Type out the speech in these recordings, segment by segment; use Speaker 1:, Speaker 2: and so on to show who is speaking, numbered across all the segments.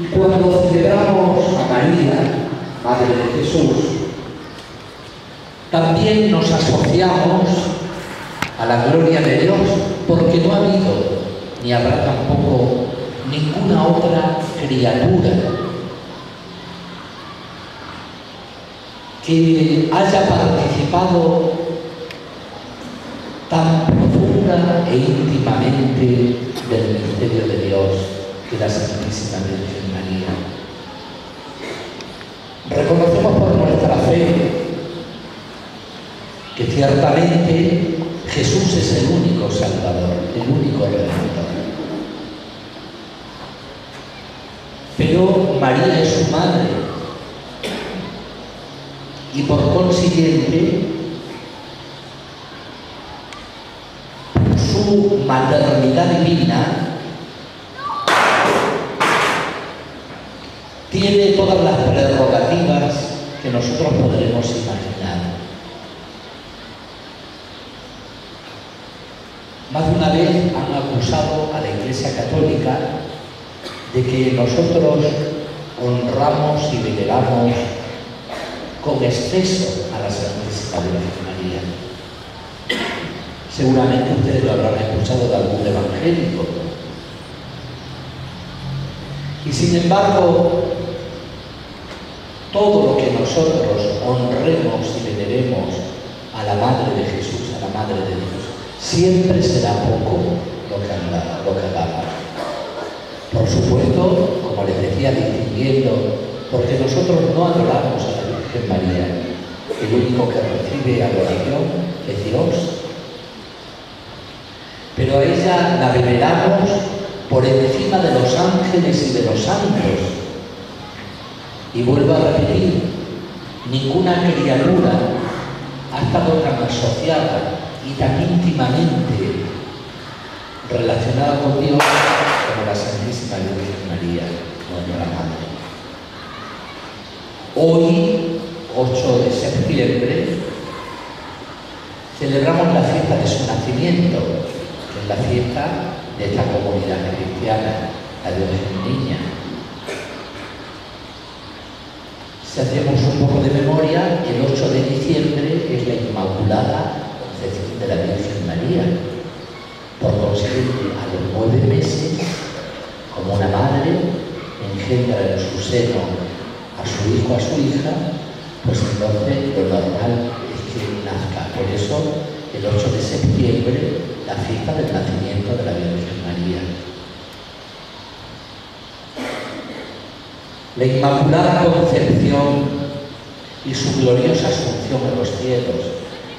Speaker 1: Y cuando celebramos a María, Madre de Jesús, también nos asociamos a la gloria de Dios, porque no ha habido, ni habrá tampoco ninguna otra criatura que haya participado tan profunda e íntimamente del misterio de Dios que la Santísima Virgen María. Reconocemos por nuestra fe que ciertamente Jesús es el único Salvador, el único Redentor. Pero María es su madre y por consiguiente su maternidad divina tiene todas las prerrogativas que nosotros podremos imaginar. Más de una vez han acusado a la Iglesia Católica de que nosotros honramos y veneramos con exceso a la Santísima Virgen María. Seguramente ustedes lo habrán escuchado de algún evangélico. Y sin embargo, todo lo que nosotros honremos y veneremos a la Madre de Jesús, a la Madre de Dios, siempre será poco lo que, anda, lo que hagamos. Por supuesto, como les decía, distinguiendo, porque nosotros no adoramos a la Virgen María, el único que recibe adoración es Dios. Pero a ella la veneramos por encima de los ángeles y de los santos. Y vuelvo a repetir, ninguna criatura ha estado tan asociada y tan íntimamente relacionada con Dios como la Santísima Virgen María, nuestra Madre. Hoy, 8 de septiembre, celebramos la fiesta de su nacimiento, que es la fiesta de esta comunidad cristiana, la de Virgen Niña. Si hacemos un poco de memoria, el 8 de diciembre es la Inmaculada Concepción de la Virgen María. Por consiguiente, a los nueve meses, como una madre engendra en su seno a su hijo, a su hija, pues entonces lo normal es que nazca. Por eso, el 8 de septiembre, la fiesta del nacimiento de la Virgen María. La Inmaculada Concepción y su gloriosa asunción en los cielos,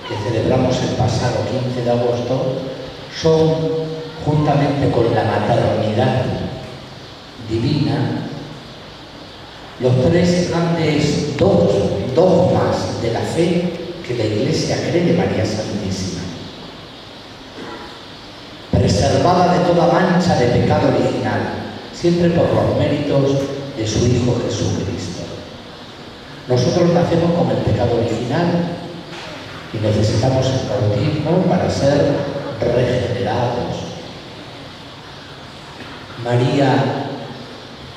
Speaker 1: que celebramos el pasado 15 de agosto, son, juntamente con la maternidad divina, los tres grandes dogmas de la fe que la Iglesia cree de María Santísima. Preservada de toda mancha de pecado original, siempre por los méritos de su Hijo Jesucristo. Nosotros nacemos con el pecado original y necesitamos el bautismo para ser regenerados. María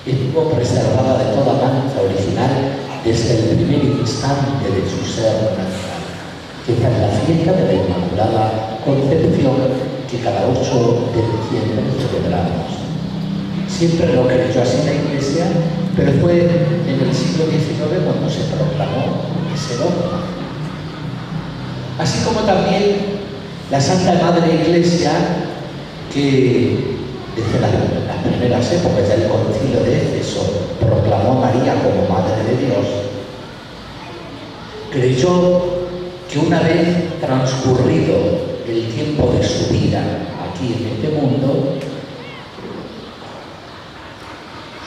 Speaker 1: estuvo preservada de toda mancha original desde el primer instante de su ser natural, que es la fiesta de la Inmaculada Concepción que cada 8 de diciembre celebramos. Siempre lo creyó así la Iglesia, pero fue en el siglo XIX cuando se proclamó ese dogma. Así como también la Santa Madre Iglesia, que desde las, las primeras épocas del concilio de Éfeso proclamó a María como Madre de Dios, creyó que una vez transcurrido el tiempo de su vida aquí en este mundo,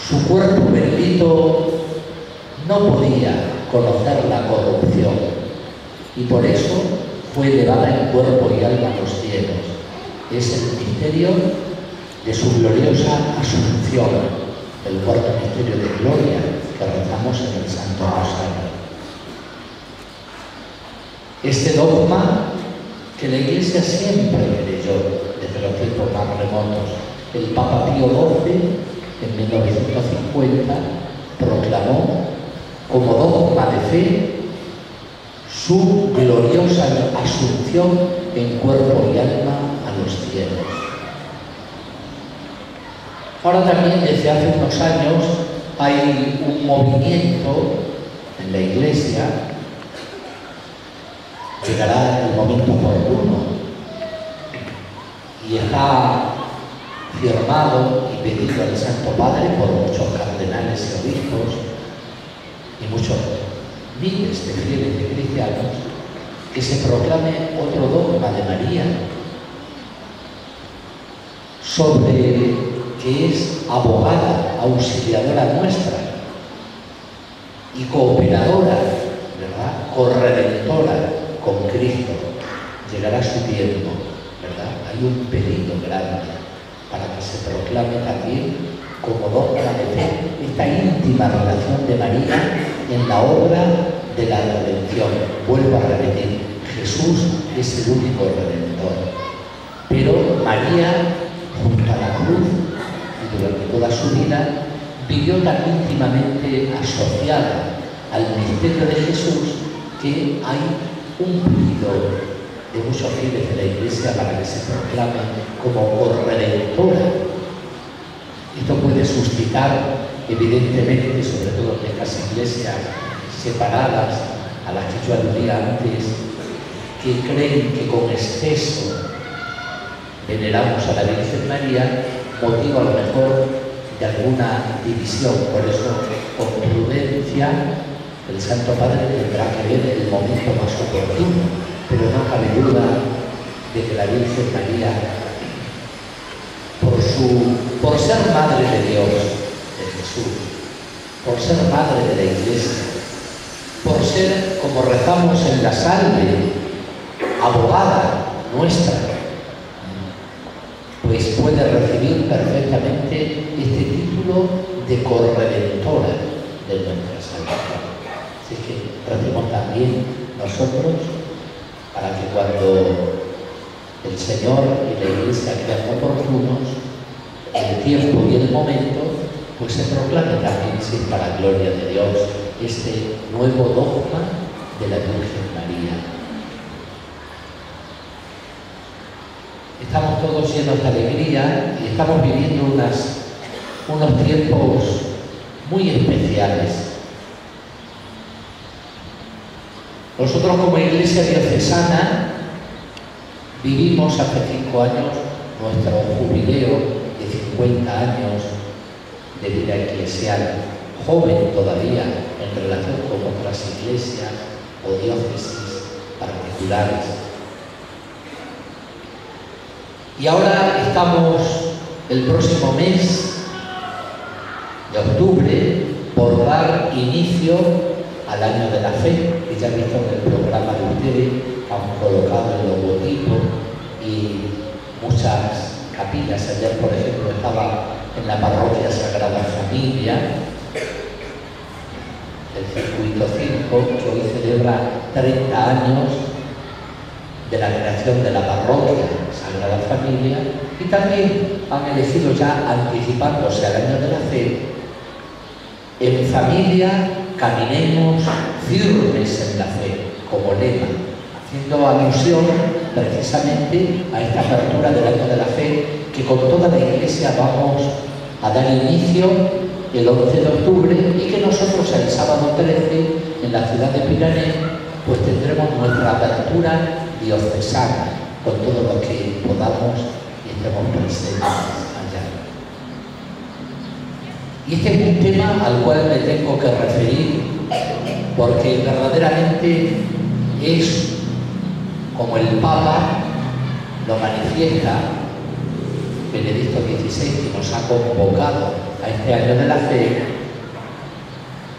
Speaker 1: su cuerpo bendito no podía conocer la corrupción y por eso fue elevada en cuerpo y alma a los cielos. Es el misterio de su gloriosa asunción, el cuarto misterio de gloria que rezamos en el Santo Rosario. Este dogma que la Iglesia siempre creyó desde los tiempos más remotos, el Papa Pío XII en 1950, proclamó como dogma de fe su gloriosa asunción en cuerpo y alma a los cielos. Ahora también desde hace unos años hay un movimiento en la iglesia, llegará el momento oportuno, y está firmado y pedido al Santo Padre por muchos cardenales y obispos y muchos miles de fieles de cristianos que se proclame otro dogma de María sobre que es abogada, auxiliadora nuestra y cooperadora, ¿verdad? Corredentora con Cristo. Llegará su tiempo, ¿verdad? Hay un peligro grande para que se proclame también como dogma de fe esta íntima relación de María en la obra de la redención. Vuelvo a repetir, Jesús es el único redentor. Pero María, junto a la cruz y durante toda su vida, vivió tan íntimamente asociada al misterio de Jesús que hay un pedido de muchos fieles de la Iglesia para que se proclame como corredentora. Esto puede suscitar, evidentemente, sobre todo en estas iglesias separadas a las que yo aludía antes, que creen que con exceso veneramos a la Virgen María, motivo a lo mejor de alguna división. Por eso, con prudencia, el Santo Padre tendrá que ver el momento más oportuno pero no cabe duda de que la Virgen María, por, su, por ser madre de Dios, de Jesús, por ser madre de la Iglesia, por ser, como rezamos en la salve, abogada nuestra, pues puede recibir perfectamente este título de corredentora de nuestra salvación. Así que recibimos también nosotros para que cuando el Señor y la Iglesia crean oportunos, el tiempo y el momento, pues se proclame también, sin para gloria de Dios, este nuevo dogma de la Virgen María. Estamos todos llenos de alegría y estamos viviendo unas, unos tiempos muy especiales Nosotros como iglesia diocesana vivimos hace cinco años nuestro jubileo de 50 años de vida eclesial, joven todavía en relación con otras iglesias o diócesis particulares. Y ahora estamos el próximo mes de octubre por dar inicio al año de la fe, ya he visto en el programa de ustedes, han colocado el logotipo y muchas capillas. Ayer, por ejemplo, estaba en la parroquia Sagrada Familia, el circuito 5, que hoy celebra 30 años de la creación de la parroquia Sagrada Familia, y también han elegido ya anticipándose al año de la fe, en familia caminemos firmes en la fe, como lema, haciendo alusión precisamente a esta apertura del año de la fe que con toda la Iglesia vamos a dar inicio el 11 de octubre y que nosotros el sábado 13 en la ciudad de Pirané pues tendremos nuestra apertura diocesana con todo lo que podamos y estemos presentes. Y este es un tema al cual me tengo que referir porque verdaderamente es como el Papa lo manifiesta, Benedicto XVI, que nos ha convocado a este año de la fe,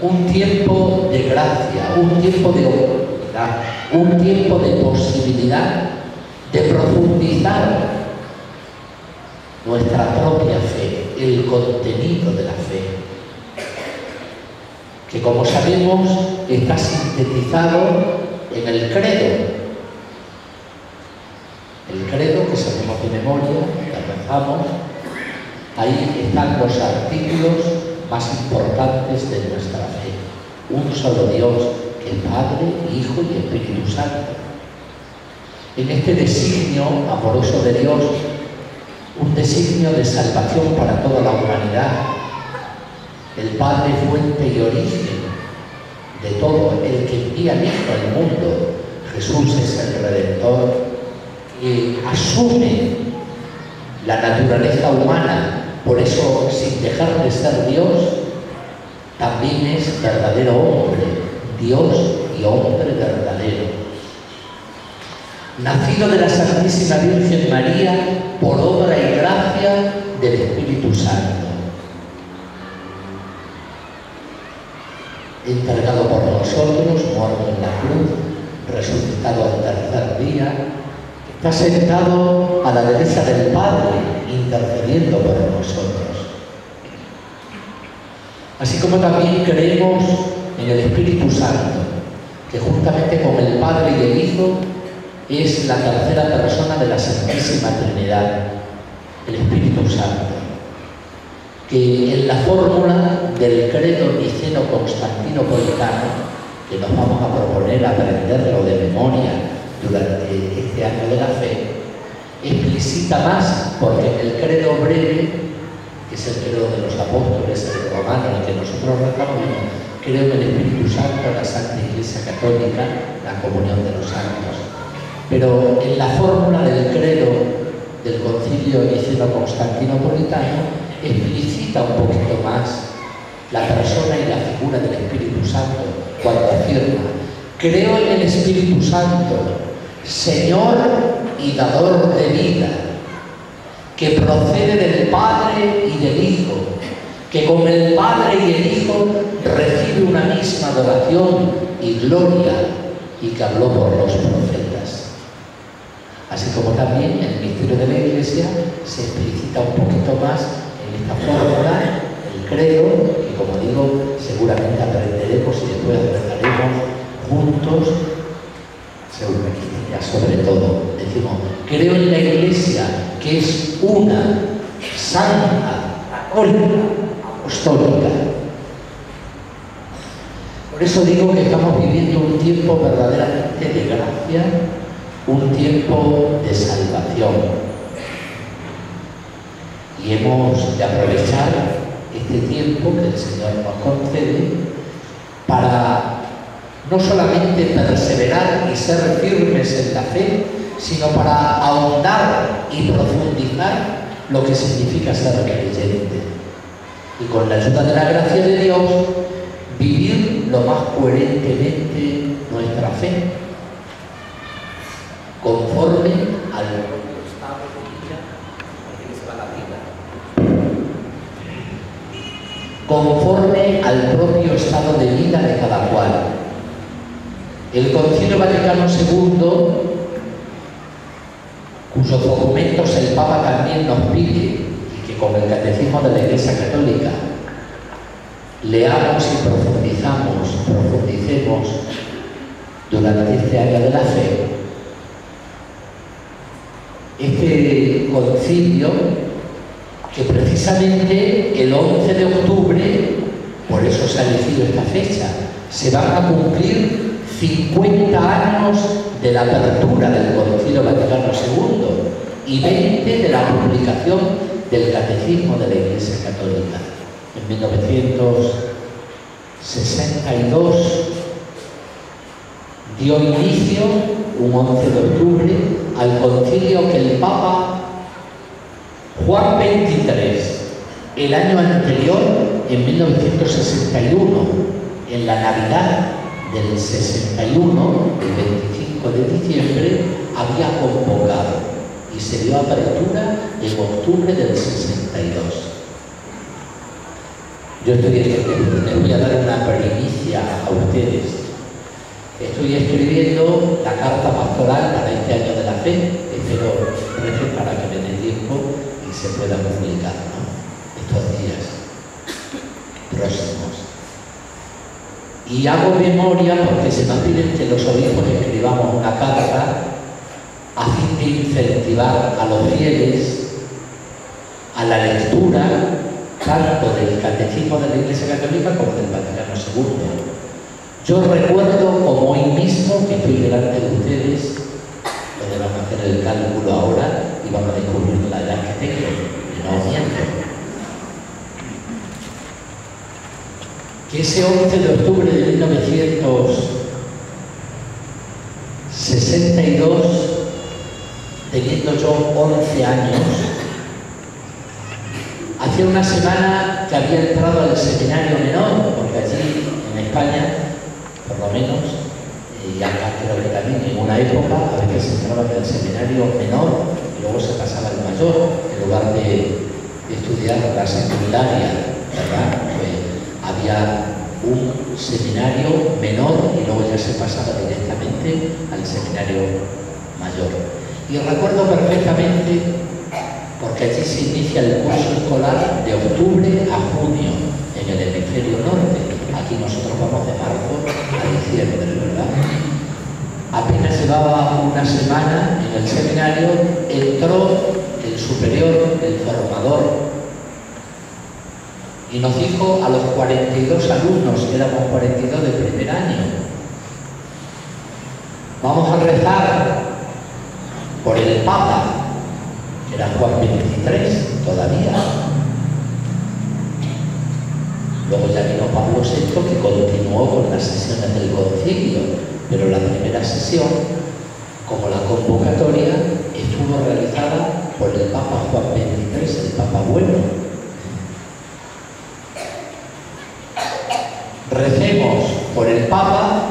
Speaker 1: un tiempo de gracia, un tiempo de oportunidad, un tiempo de posibilidad de profundizar nuestra propia fe, el contenido de la fe, que como sabemos está sintetizado en el credo. El credo que sabemos de memoria, que rezamos, Ahí están los artículos más importantes de nuestra fe. Un solo Dios, el Padre, Hijo y Espíritu Santo. En este designio amoroso de Dios, un designio de salvación para toda la humanidad, el Padre, fuente y origen de todo, el que envía al Hijo al mundo, Jesús es el Redentor, que asume la naturaleza humana, por eso sin dejar de ser Dios, también es verdadero hombre, Dios y hombre verdadero. Nacido de la Santísima Virgen María por obra y gracia del Espíritu Santo. Encargado por nosotros, muerto en la cruz, resucitado al tercer día, está sentado a la derecha del Padre, intercediendo por nosotros. Así como también creemos en el Espíritu Santo, que juntamente con el Padre y el Hijo es la tercera persona de la Santísima Trinidad, el Espíritu Santo, que en la fórmula del credo niceno constantinopolitano, que nos vamos a proponer aprenderlo de memoria durante este año de la fe, explicita más, porque el credo breve, que es el credo de los apóstoles, el romano, el que nosotros rezamos, creo en el Espíritu Santo, la Santa Iglesia Católica, la comunión de los santos. Pero en la fórmula del credo del concilio niceno constantinopolitano explicita un poquito más la persona y la figura del Espíritu Santo cuando afirma, creo en el Espíritu Santo, Señor y dador de vida, que procede del Padre y del Hijo, que con el Padre y el Hijo recibe una misma adoración y gloria y que habló por los profetas. Así como también el misterio de la Iglesia se explicita un poquito más en esta fórmula, el credo, que como digo, seguramente aprenderemos y después rezaremos juntos sobre todo. Decimos, creo en la Iglesia que es una, santa, católica, apostólica. Por eso digo que estamos viviendo un tiempo verdaderamente de gracia, un tiempo de salvación. Y hemos de aprovechar este tiempo que el Señor nos concede para no solamente perseverar y ser firmes en la fe, sino para ahondar y profundizar lo que significa ser creyente. Y con la ayuda de la gracia de Dios, vivir lo más coherentemente nuestra fe, conforme al estado de vida, conforme al propio estado de vida de cada cual. El Concilio Vaticano II, cuyos documentos el Papa también nos pide, y que con el Catecismo de la Iglesia Católica leamos y profundizamos, profundicemos durante este año de la fe, este concilio que precisamente el 11 de octubre, por eso se ha elegido esta fecha, se van a cumplir 50 años de la apertura del Concilio Vaticano II y 20 de la publicación del Catecismo de la Iglesia Católica. En 1962 dio inicio, un 11 de octubre, al concilio que el Papa Juan XXIII, el año anterior, en 1961, en la Navidad del 61, el 25 de diciembre, había convocado y se dio apertura en octubre del 62. Yo estoy les voy a dar una primicia a ustedes. Estoy escribiendo la carta pastoral para este año fe, espero para que me den tiempo y se pueda publicar estos días próximos. Y hago memoria porque se nos pide que los obispos escribamos una carta a fin de incentivar a los fieles a la lectura tanto del Catecismo de la Iglesia Católica como del Vaticano II. Yo recuerdo como hoy mismo que estoy delante de ustedes, van a hacer el cálculo ahora y van a descubrir la edad que tengo, y no miento. Que ese 11 de octubre de 1962, teniendo yo 11 años, hacía una semana que había entrado al seminario menor, porque allí en España por lo menos, y acá creo que también en una época a veces entraba en el seminario menor y luego se pasaba al mayor en lugar de, estudiar la secundaria, ¿verdad? Pues había un seminario menor y luego ya se pasaba directamente al seminario mayor. Y recuerdo perfectamente, porque allí se inicia el curso escolar de octubre a junio en el hemisferio norte, Aquí nosotros vamos de marzo a diciembre, ¿verdad? Apenas llevaba una semana en el seminario, entró el superior, el formador, y nos dijo a los 42 alumnos, que éramos 42 de primer año, vamos a rezar por el Papa, que era Juan 23 todavía, Luego ya vino Pablo VI que continuó con las sesiones del concilio, pero la primera sesión, como la convocatoria, estuvo realizada por el Papa Juan XXIII, el Papa Bueno. Recemos por el Papa,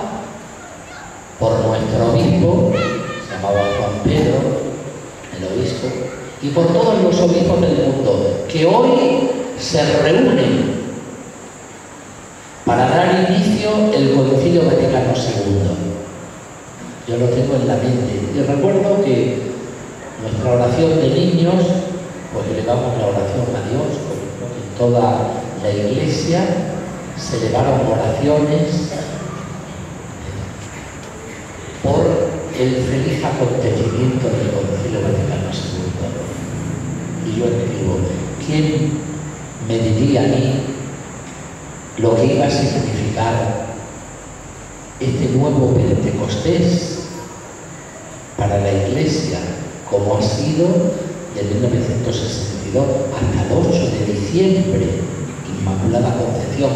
Speaker 1: por nuestro obispo, se llamaba Juan Pedro, el obispo, y por todos los obispos del mundo, que hoy se reúnen para dar inicio el Concilio Vaticano II. Yo lo tengo en la mente. Y recuerdo que nuestra oración de niños, pues elevamos la oración a Dios, en toda la iglesia se elevaron oraciones por el feliz acontecimiento del Concilio Vaticano II. Y yo escribo, ¿quién me diría a mí lo que iba a significar este nuevo Pentecostés la Iglesia, como ha sido de 1962 hasta el 8 de diciembre, Inmaculada Concepción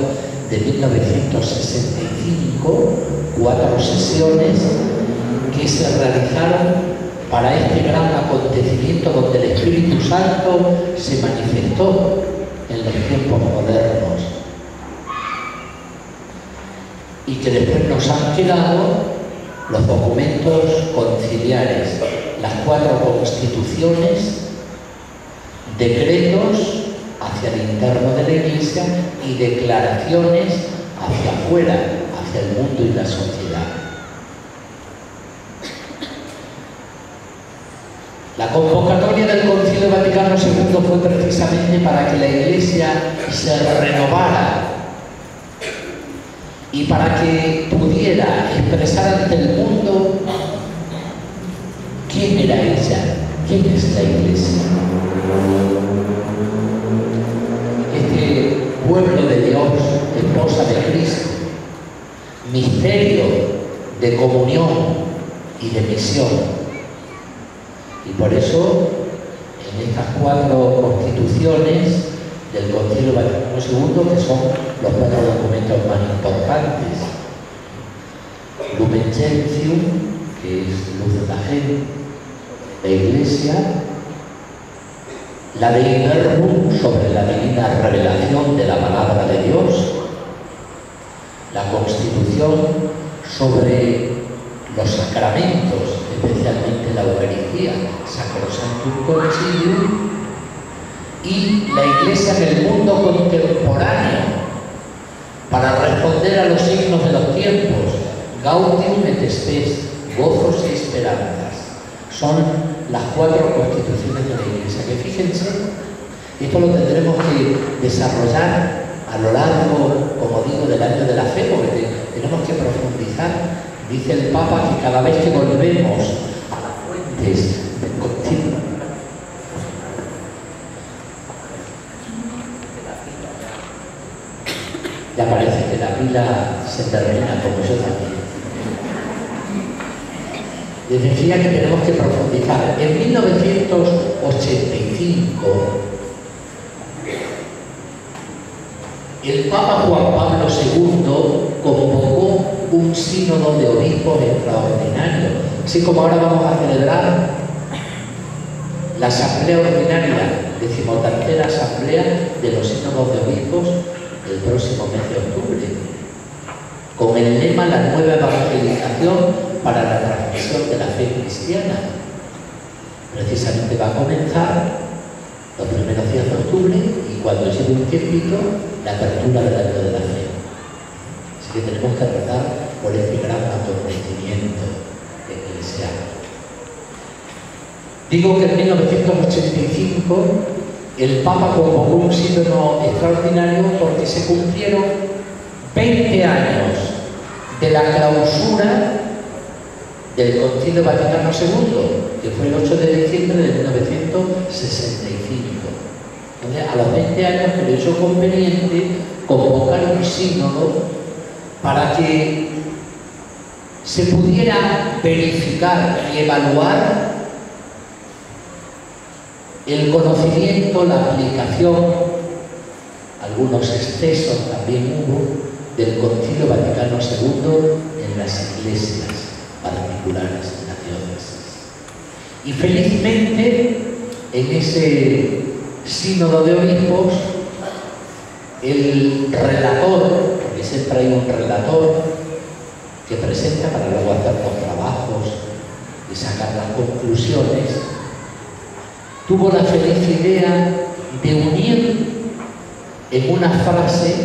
Speaker 1: de 1965, cuatro sesiones que se realizaron para este gran acontecimiento donde el Espíritu Santo se manifestó en los tiempos modernos. Y que después nos han quedado los documentos conciliares, las cuatro constituciones, decretos hacia el interno de la Iglesia y declaraciones hacia afuera, hacia el mundo y la sociedad. La convocatoria del Concilio Vaticano II fue precisamente para que la Iglesia se renovara y para que pudiera expresar ante el mundo quién era ella, quién es la iglesia. Este pueblo de Dios, esposa de Cristo, misterio de comunión y de misión. Y por eso, en estas cuatro constituciones, del Concilio Vaticano II, que son los cuatro documentos más importantes. Lumen Gentium, que es luz de la gente, la Iglesia, la de Verbum sobre la divina revelación de la palabra de Dios, la Constitución sobre los sacramentos, especialmente la Eucaristía, Sacrosanctum Concilium, y la iglesia en el mundo contemporáneo para responder a los signos de los tiempos, gaudium et spes, gozos y esperanzas. Son las cuatro constituciones de la iglesia, que fíjense, esto lo tendremos que desarrollar a lo largo, como digo, del año de la fe, porque tenemos que profundizar. Dice el Papa que cada vez que volvemos a las fuentes del continuo Ya parece que la pila se termina como yo también. Les decía que tenemos que profundizar. En 1985, el Papa Juan Pablo II convocó un sínodo de obispos extraordinario, así como ahora vamos a celebrar la asamblea ordinaria, decimotercera asamblea de los sínodos de obispos el próximo mes de octubre, con el lema La nueva evangelización para la transmisión de la fe cristiana. Precisamente va a comenzar los primeros días de octubre y cuando llegue un tiempito la apertura del año de la fe. Así que tenemos que rezar por este gran acontecimiento eclesial. Digo que en 1985 el Papa convocó un sínodo extraordinario porque se cumplieron 20 años de la clausura del Concilio Vaticano II, que fue el 8 de diciembre de 1965. Entonces, a los 20 años creyó conveniente convocar un sínodo para que se pudiera verificar y evaluar el conocimiento, la aplicación, algunos excesos también hubo, del Concilio Vaticano II en las iglesias particulares en la. Y felizmente, en ese sínodo de obispos, el relator, porque siempre hay un relator que presenta para luego hacer los trabajos y sacar las conclusiones, tuvo la feliz idea de unir en una frase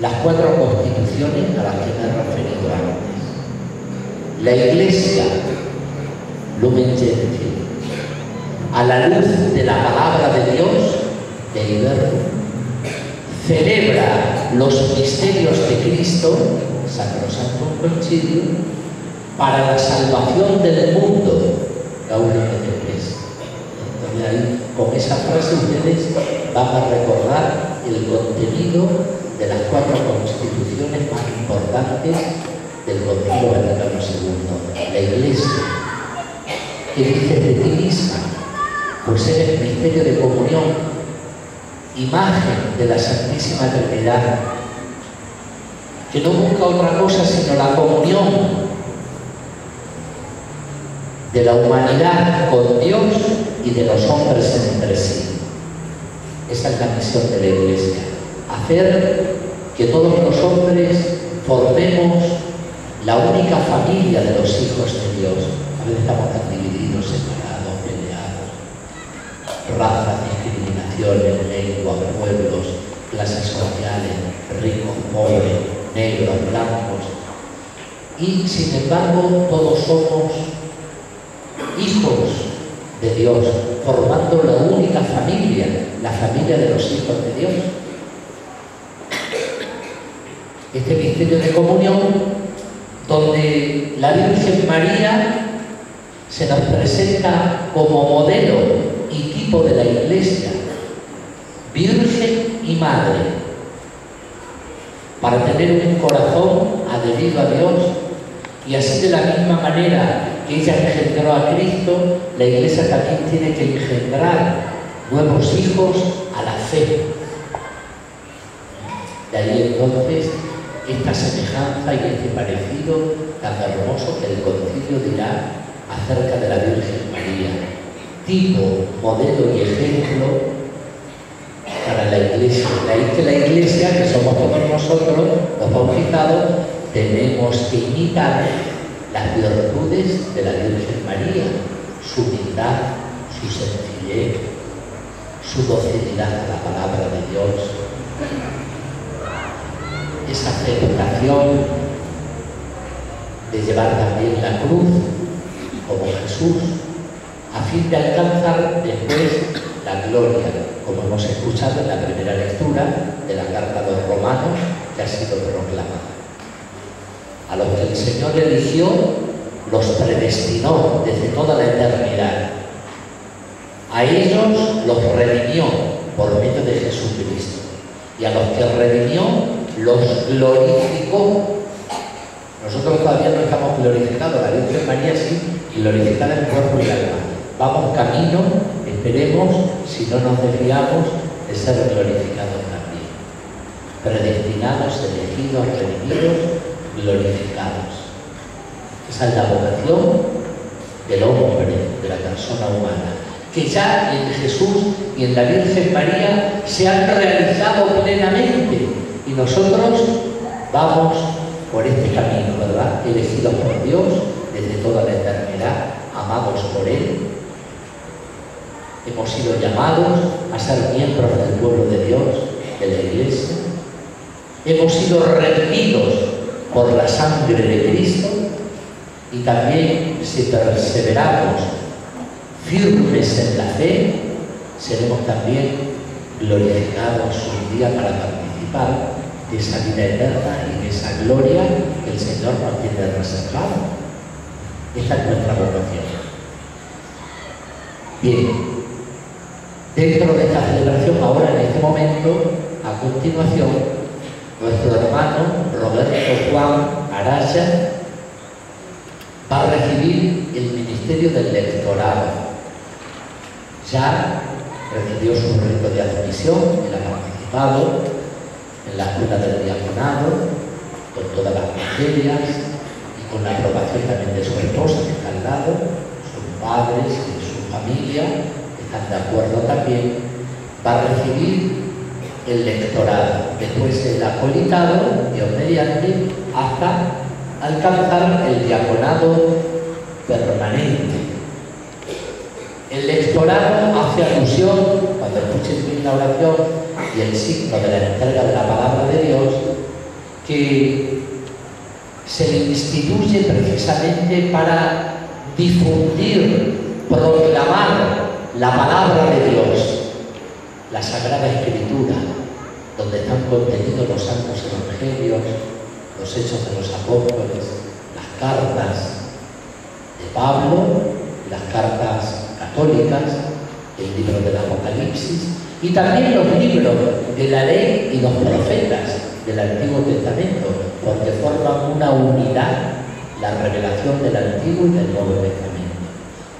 Speaker 1: las cuatro constituciones a las que me he referido antes. La Iglesia, Lumen Gentium, a la luz de la palabra de Dios, del Verbo, celebra los misterios de Cristo, Sacrosanto Concilio, para la salvación del mundo, Gaudium con esa frase ustedes van a recordar el contenido de las cuatro constituciones más importantes del Concilio Vaticano II. La Iglesia, que dice de ti misma, pues eres misterio de comunión, imagen de la Santísima Trinidad, que no busca otra cosa sino la comunión de la humanidad con Dios y de los hombres entre sí. Esa es la misión de la Iglesia, hacer que todos los hombres formemos la única familia de los hijos de Dios. A veces estamos tan divididos, separados, peleados, razas, discriminaciones, lenguas, pueblos, clases sociales, ricos, pobres, negros, blancos. Y sin embargo todos somos hijos de Dios, formando la única familia, la familia de los hijos de Dios. Este misterio de comunión, donde la Virgen María se nos presenta como modelo y tipo de la Iglesia, Virgen y Madre, para tener un corazón adherido a Dios y así de la misma manera que ella engendró a Cristo, la Iglesia también tiene que engendrar nuevos hijos a la fe. De ahí entonces esta semejanza y este parecido tan hermoso que el concilio dirá acerca de la Virgen María, tipo, modelo y ejemplo para la Iglesia. De ahí que la Iglesia, que somos todos nosotros, los bautizados, tenemos que imitar las virtudes de la Virgen María, su humildad, su sencillez, su docilidad a la palabra de Dios, esa aceptación de llevar también la cruz como Jesús, a fin de alcanzar después la gloria, como hemos escuchado en la primera lectura de la carta de los romanos que ha sido proclamada a los que el Señor eligió, los predestinó desde toda la eternidad. A ellos los redimió por medio de Jesucristo. Y a los que redimió, los glorificó. Nosotros todavía no estamos glorificados, la Virgen María sí, glorificada en cuerpo y alma. Vamos camino, esperemos, si no nos desviamos, de ser glorificados también. Predestinados, elegidos, redimidos, glorificados. Esa es la vocación del hombre, de la persona humana, que ya en Jesús y en la Virgen María se han realizado plenamente y nosotros vamos por este camino, ¿verdad? Elegidos por Dios desde toda la eternidad, amados por Él. Hemos sido llamados a ser miembros del pueblo de Dios, de la Iglesia. Hemos sido redimidos por la sangre de Cristo y también si perseveramos firmes en la fe, seremos también glorificados un día para participar de esa vida eterna y de esa gloria que el Señor nos tiene reservado. Esta es nuestra vocación. Bien, dentro de esta celebración, ahora en este momento, a continuación, nuestro hermano Roberto Juan Araya va a recibir el ministerio del lectorado. Ya recibió su rito de admisión, él ha participado en la escuela del diaconado, con todas las materias y con la aprobación también de su esposa, que está al lado, sus padres y su familia están de acuerdo también, va a recibir el lectorado, después el acolitado, Dios mediante, hasta alcanzar el diaconado permanente. El lectorado hace alusión, cuando escuchen bien la oración y el signo de la entrega de la palabra de Dios, que se le instituye precisamente para difundir, proclamar la palabra de Dios, la Sagrada Escritura, donde están contenidos los santos evangelios, los hechos de los apóstoles, las cartas de Pablo, las cartas católicas, el libro del Apocalipsis y también los libros de la ley y los profetas del Antiguo Testamento, porque forman una unidad la revelación del Antiguo y del Nuevo Testamento.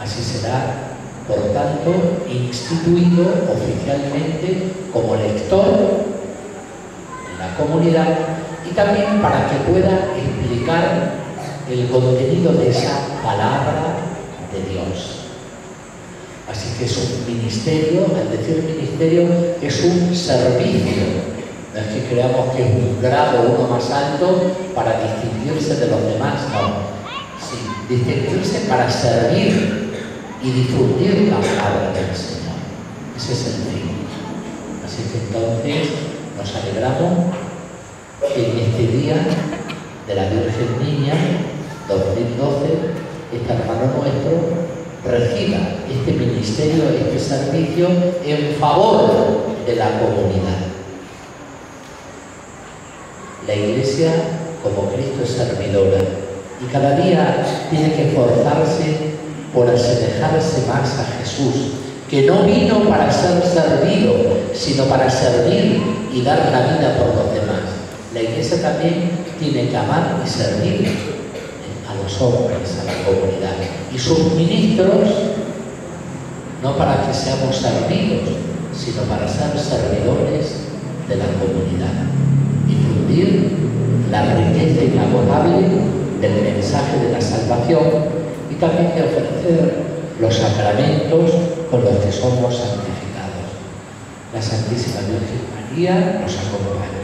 Speaker 1: Así será, por tanto, instituido oficialmente como lector comunidad y también para que pueda explicar el contenido de esa palabra de Dios. Así que es un ministerio, al decir ministerio, es un servicio. No es que creamos que es un grado uno más alto para distinguirse de los demás, no. Sí, distinguirse para servir y difundir la palabra del Señor. Ese es el fin. Así que entonces nos alegramos en este día de la Virgen Niña 2012, este hermano nuestro reciba este ministerio, este servicio en favor de la comunidad. La Iglesia, como Cristo, es servidora y cada día tiene que esforzarse por asemejarse más a Jesús, que no vino para ser servido, sino para servir y dar la vida por los demás la iglesia también tiene que amar y servir a los hombres, a la comunidad. Y sus ministros, no para que seamos servidos, sino para ser servidores de la comunidad. Difundir la riqueza inagotable del mensaje de la salvación y también de ofrecer los sacramentos con los que somos santificados. La Santísima Virgen María nos acompaña.